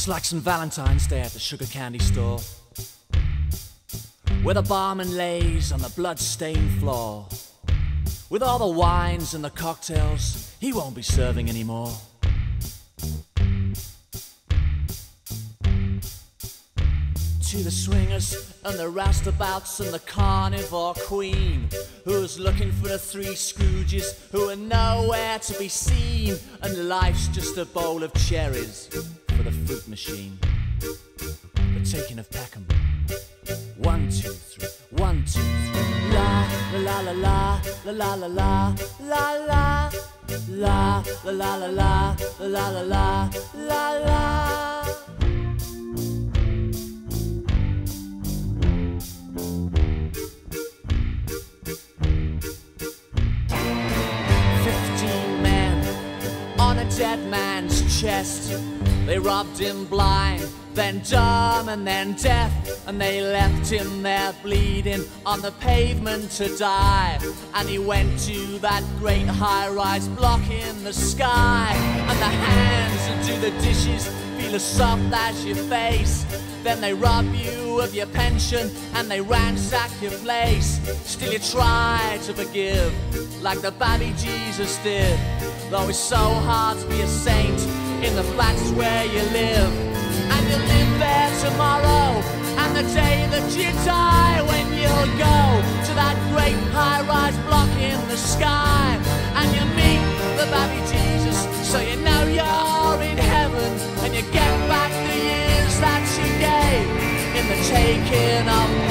It's like some Valentine's Day at the sugar candy store. Where the barman lays on the blood-stained floor. With all the wines and the cocktails, he won't be serving anymore. To the swingers and the roustabouts and the carnivore queen Who's looking for the three Scrooges who are nowhere to be seen And life's just a bowl of cherries for the fruit machine The taking of Peckham One, two, three, one, two, three La, la, la, la, la, la, la, la, la, la La, la, la, la, la, la, la, la, la, la man's chest. They robbed him blind, then dumb, and then deaf, and they left him there bleeding on the pavement to die. And he went to that great high rise block in the sky, and the hands do the dishes feel as soft as your face. Then they rob you of your pension and they ransack your place. Still, you try to forgive like the baby Jesus did. Though it's so hard to be a saint in the flats where you live. And you live there tomorrow and the day that you die when you'll go to that great high rise block in the sky. Making up.